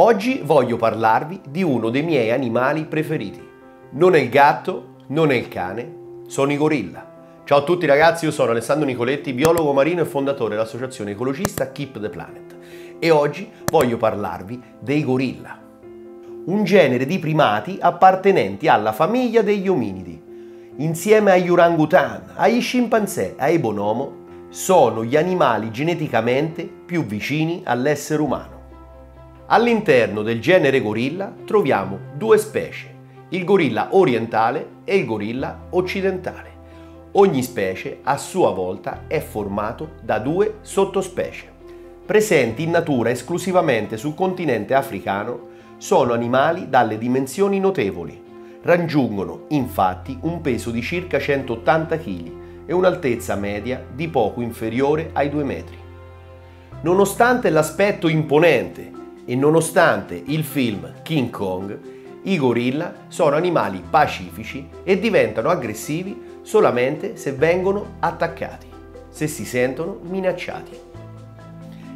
Oggi voglio parlarvi di uno dei miei animali preferiti. Non è il gatto, non è il cane, sono i gorilla. Ciao a tutti ragazzi, io sono Alessandro Nicoletti, biologo marino e fondatore dell'associazione ecologista Keep the Planet. E oggi voglio parlarvi dei gorilla. Un genere di primati appartenenti alla famiglia degli ominidi. Insieme agli orangutan, agli scimpanzé, ai bonomo, sono gli animali geneticamente più vicini all'essere umano. All'interno del genere gorilla troviamo due specie, il gorilla orientale e il gorilla occidentale. Ogni specie a sua volta è formato da due sottospecie. Presenti in natura esclusivamente sul continente africano, sono animali dalle dimensioni notevoli. Raggiungono infatti un peso di circa 180 kg e un'altezza media di poco inferiore ai 2 metri. Nonostante l'aspetto imponente e nonostante il film King Kong, i gorilla sono animali pacifici e diventano aggressivi solamente se vengono attaccati, se si sentono minacciati.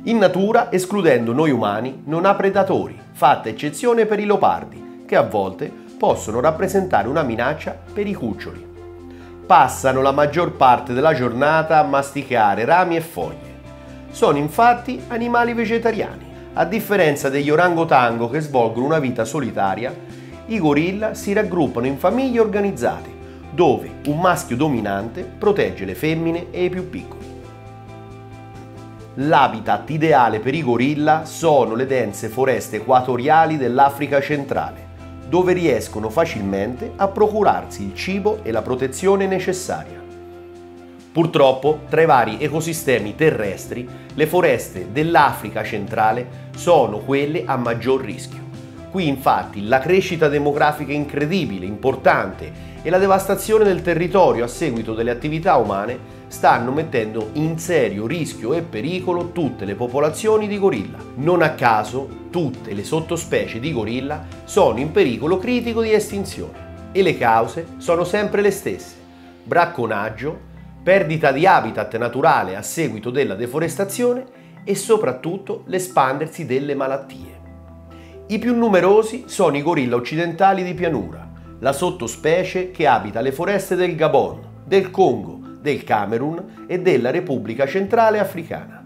In natura, escludendo noi umani, non ha predatori, fatta eccezione per i leopardi, che a volte possono rappresentare una minaccia per i cuccioli. Passano la maggior parte della giornata a masticare rami e foglie. Sono infatti animali vegetariani a differenza degli orangotango che svolgono una vita solitaria, i gorilla si raggruppano in famiglie organizzate, dove un maschio dominante protegge le femmine e i più piccoli. L'habitat ideale per i gorilla sono le dense foreste equatoriali dell'Africa centrale, dove riescono facilmente a procurarsi il cibo e la protezione necessaria. Purtroppo, tra i vari ecosistemi terrestri, le foreste dell'Africa centrale sono quelle a maggior rischio. Qui infatti la crescita demografica incredibile, importante e la devastazione del territorio a seguito delle attività umane stanno mettendo in serio rischio e pericolo tutte le popolazioni di gorilla. Non a caso tutte le sottospecie di gorilla sono in pericolo critico di estinzione e le cause sono sempre le stesse. Bracconaggio, perdita di habitat naturale a seguito della deforestazione e soprattutto l'espandersi delle malattie. I più numerosi sono i gorilla occidentali di pianura, la sottospecie che abita le foreste del Gabon, del Congo, del Camerun e della Repubblica Centrale Africana.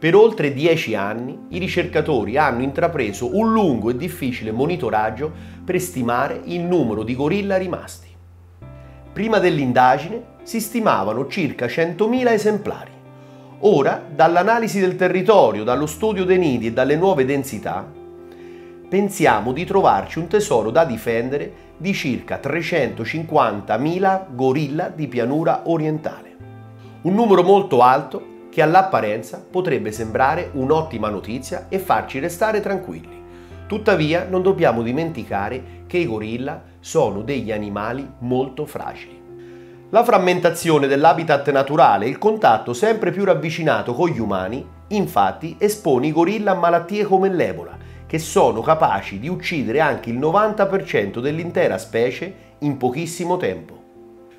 Per oltre dieci anni i ricercatori hanno intrapreso un lungo e difficile monitoraggio per stimare il numero di gorilla rimasti. Prima dell'indagine si stimavano circa 100.000 esemplari. Ora, dall'analisi del territorio, dallo studio dei nidi e dalle nuove densità, pensiamo di trovarci un tesoro da difendere di circa 350.000 gorilla di pianura orientale. Un numero molto alto che all'apparenza potrebbe sembrare un'ottima notizia e farci restare tranquilli. Tuttavia non dobbiamo dimenticare che i gorilla sono degli animali molto fragili. La frammentazione dell'habitat naturale e il contatto sempre più ravvicinato con gli umani, infatti, espone i gorilla a malattie come l'Ebola, che sono capaci di uccidere anche il 90% dell'intera specie in pochissimo tempo.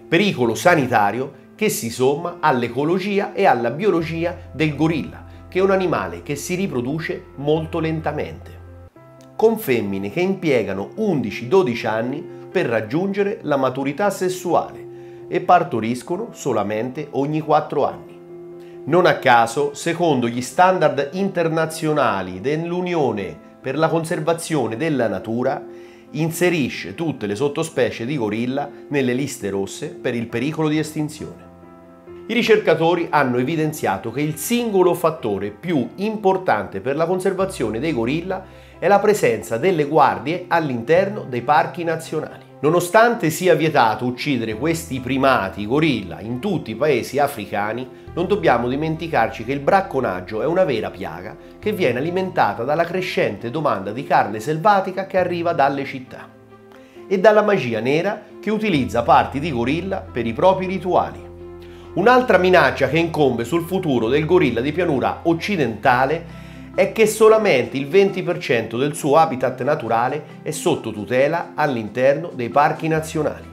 Pericolo sanitario che si somma all'ecologia e alla biologia del gorilla, che è un animale che si riproduce molto lentamente, con femmine che impiegano 11-12 anni per raggiungere la maturità sessuale e partoriscono solamente ogni 4 anni. Non a caso, secondo gli standard internazionali dell'Unione per la conservazione della natura, inserisce tutte le sottospecie di gorilla nelle liste rosse per il pericolo di estinzione. I ricercatori hanno evidenziato che il singolo fattore più importante per la conservazione dei gorilla è la presenza delle guardie all'interno dei parchi nazionali. Nonostante sia vietato uccidere questi primati gorilla in tutti i paesi africani, non dobbiamo dimenticarci che il bracconaggio è una vera piaga che viene alimentata dalla crescente domanda di carne selvatica che arriva dalle città e dalla magia nera che utilizza parti di gorilla per i propri rituali. Un'altra minaccia che incombe sul futuro del gorilla di pianura occidentale è che solamente il 20% del suo habitat naturale è sotto tutela all'interno dei parchi nazionali.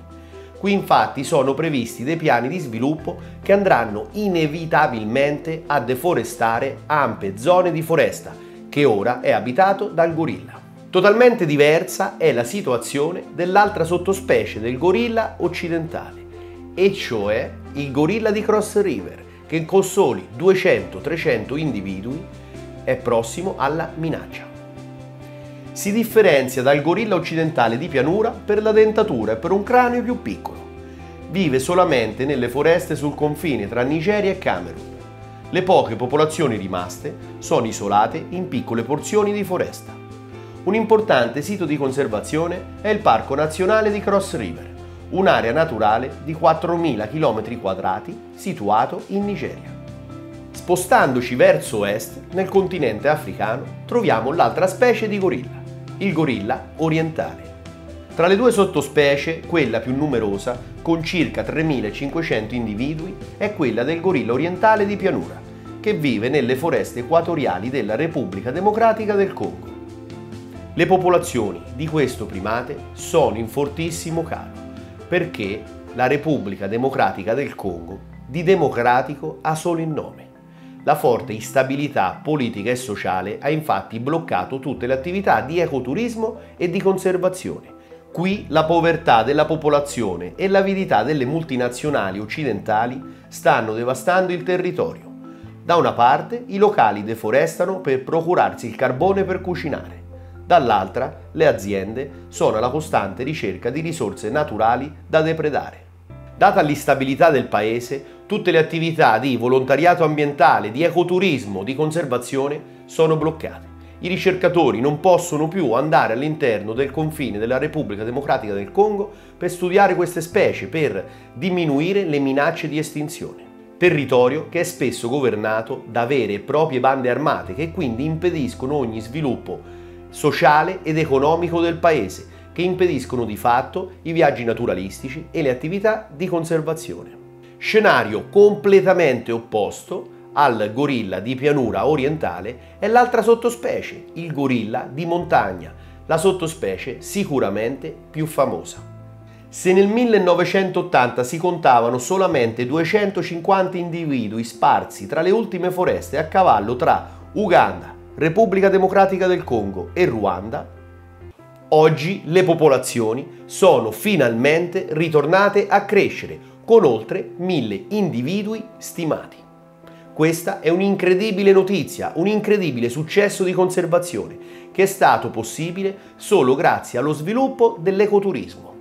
Qui infatti sono previsti dei piani di sviluppo che andranno inevitabilmente a deforestare ampie zone di foresta che ora è abitato dal gorilla. Totalmente diversa è la situazione dell'altra sottospecie del gorilla occidentale, e cioè il gorilla di Cross River, che con soli 200-300 individui è prossimo alla minaccia. Si differenzia dal gorilla occidentale di pianura per la dentatura e per un cranio più piccolo. Vive solamente nelle foreste sul confine tra Nigeria e Camerun. Le poche popolazioni rimaste sono isolate in piccole porzioni di foresta. Un importante sito di conservazione è il Parco Nazionale di Cross River, un'area naturale di 4.000 km2 situato in Nigeria. Spostandoci verso est, nel continente africano, troviamo l'altra specie di gorilla, il gorilla orientale. Tra le due sottospecie, quella più numerosa, con circa 3.500 individui, è quella del gorilla orientale di pianura, che vive nelle foreste equatoriali della Repubblica Democratica del Congo. Le popolazioni di questo primate sono in fortissimo calo perché la Repubblica Democratica del Congo di democratico ha solo il nome. La forte instabilità politica e sociale ha infatti bloccato tutte le attività di ecoturismo e di conservazione. Qui la povertà della popolazione e l'avidità delle multinazionali occidentali stanno devastando il territorio. Da una parte i locali deforestano per procurarsi il carbone per cucinare dall'altra le aziende sono alla costante ricerca di risorse naturali da depredare. Data l'instabilità del paese, tutte le attività di volontariato ambientale, di ecoturismo, di conservazione sono bloccate. I ricercatori non possono più andare all'interno del confine della Repubblica Democratica del Congo per studiare queste specie, per diminuire le minacce di estinzione. Territorio che è spesso governato da vere e proprie bande armate che quindi impediscono ogni sviluppo sociale ed economico del paese, che impediscono di fatto i viaggi naturalistici e le attività di conservazione. Scenario completamente opposto al gorilla di pianura orientale è l'altra sottospecie, il gorilla di montagna, la sottospecie sicuramente più famosa. Se nel 1980 si contavano solamente 250 individui sparsi tra le ultime foreste a cavallo tra Uganda, Repubblica Democratica del Congo e Ruanda, oggi le popolazioni sono finalmente ritornate a crescere con oltre mille individui stimati. Questa è un'incredibile notizia, un incredibile successo di conservazione che è stato possibile solo grazie allo sviluppo dell'ecoturismo.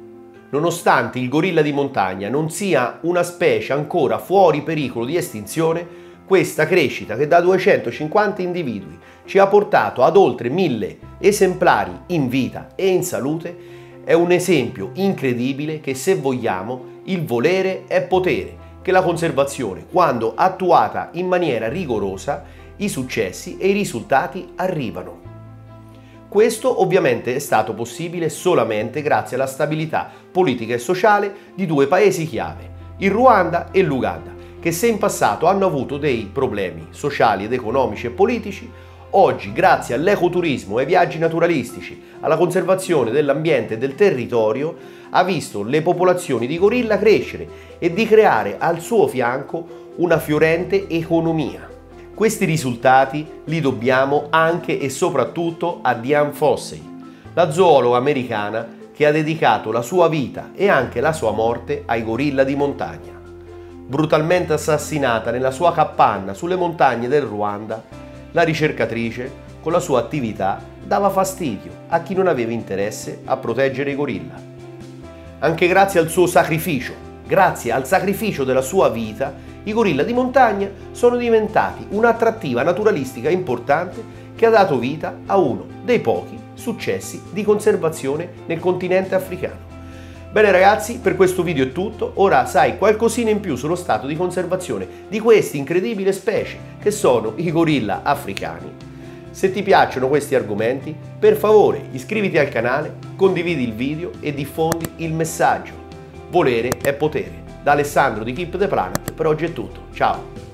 Nonostante il gorilla di montagna non sia una specie ancora fuori pericolo di estinzione, questa crescita che da 250 individui ci ha portato ad oltre 1000 esemplari in vita e in salute è un esempio incredibile che se vogliamo il volere è potere, che la conservazione quando attuata in maniera rigorosa i successi e i risultati arrivano. Questo ovviamente è stato possibile solamente grazie alla stabilità politica e sociale di due paesi chiave, il Ruanda e l'Uganda che se in passato hanno avuto dei problemi sociali ed economici e politici, oggi grazie all'ecoturismo, ai viaggi naturalistici, alla conservazione dell'ambiente e del territorio, ha visto le popolazioni di gorilla crescere e di creare al suo fianco una fiorente economia. Questi risultati li dobbiamo anche e soprattutto a Diane Fossey, la zoologa americana che ha dedicato la sua vita e anche la sua morte ai gorilla di montagna brutalmente assassinata nella sua capanna sulle montagne del Ruanda, la ricercatrice, con la sua attività, dava fastidio a chi non aveva interesse a proteggere i gorilla. Anche grazie al suo sacrificio, grazie al sacrificio della sua vita, i gorilla di montagna sono diventati un'attrattiva naturalistica importante che ha dato vita a uno dei pochi successi di conservazione nel continente africano. Bene ragazzi, per questo video è tutto, ora sai qualcosina in più sullo stato di conservazione di queste incredibili specie che sono i gorilla africani. Se ti piacciono questi argomenti, per favore iscriviti al canale, condividi il video e diffondi il messaggio. Volere è potere. Da Alessandro di Keep the Planet per oggi è tutto, ciao!